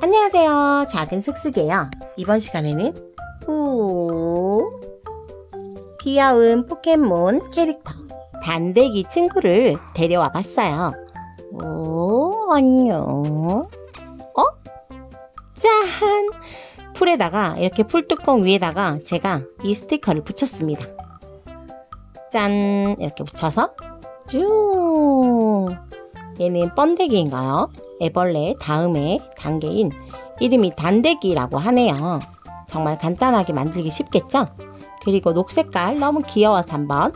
안녕하세요. 작은 슥슥이에요. 이번 시간에는 후 귀여운 포켓몬 캐릭터 단대기 친구를 데려와 봤어요. 오, 안녕. 어? 짠! 풀에다가 이렇게 풀뚜껑 위에다가 제가 이 스티커를 붙였습니다. 짠! 이렇게 붙여서 쭉! 얘는 번데기인가요? 애벌레 다음에 단계인 이름이 단데기라고 하네요. 정말 간단하게 만들기 쉽겠죠? 그리고 녹색깔 너무 귀여워서 한번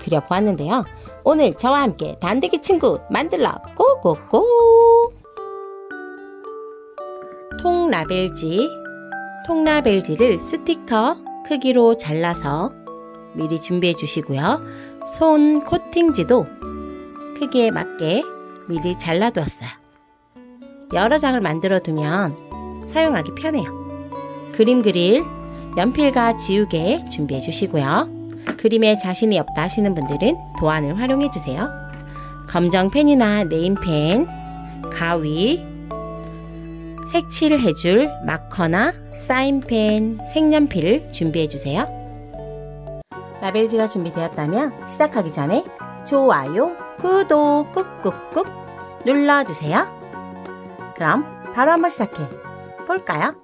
그려보았는데요. 오늘 저와 함께 단데기 친구 만들러 고고고! 통라벨지 통라벨지를 스티커 크기로 잘라서 미리 준비해 주시고요. 손 코팅지도 크기에 맞게 미리 잘라두었어요. 여러 장을 만들어 두면 사용하기 편해요. 그림 그릴 연필과 지우개 준비해 주시고요. 그림에 자신이 없다 하시는 분들은 도안을 활용해 주세요. 검정 펜이나 네임펜, 가위, 색칠을 해줄 마커나 사인펜, 색연필을 준비해 주세요. 라벨지가 준비되었다면 시작하기 전에 좋아요, 구독 꾹꾹꾹 눌러주세요. 그럼 바로 한번 시작해 볼까요?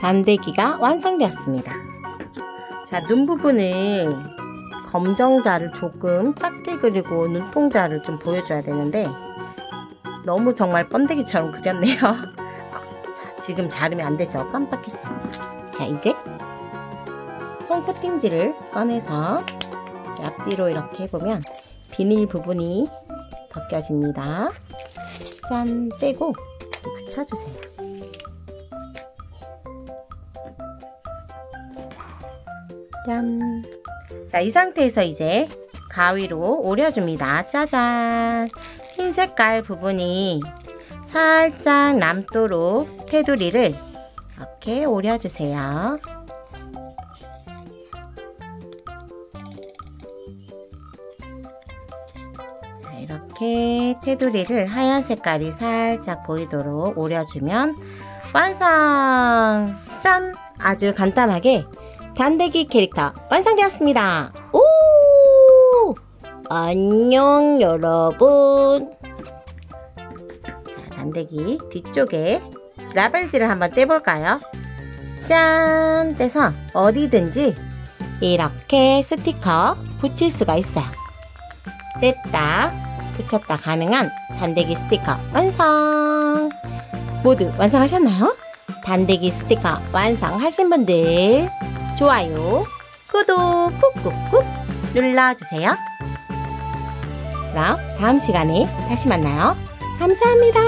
단대기가 완성되었습니다. 자, 눈 부분을 검정자를 조금 작게 그리고 눈동자를 좀 보여줘야 되는데 너무 정말 번데기처럼 그렸네요. 자, 지금 자르면 안 되죠? 깜빡했어요. 자, 이제 손 코팅지를 꺼내서 앞뒤로 이렇게 해보면 비닐 부분이 벗겨집니다. 짠! 떼고 붙여주세요. 짠. 자, 이 상태에서 이제 가위로 오려줍니다. 짜잔. 흰 색깔 부분이 살짝 남도록 테두리를 이렇게 오려주세요. 자, 이렇게 테두리를 하얀 색깔이 살짝 보이도록 오려주면 완성! 짠! 아주 간단하게 단대기 캐릭터 완성되었습니다. 오! 안녕 여러분. 자, 단대기 뒤쪽에 라벨지를 한번 떼볼까요? 짠! 떼서 어디든지 이렇게 스티커 붙일 수가 있어요. 뗐다, 붙였다 가능한 단대기 스티커 완성! 모두 완성하셨나요? 단대기 스티커 완성하신 분들 좋아요, 구독 꾹꾹꾹 눌러주세요. 그럼 다음 시간에 다시 만나요. 감사합니다.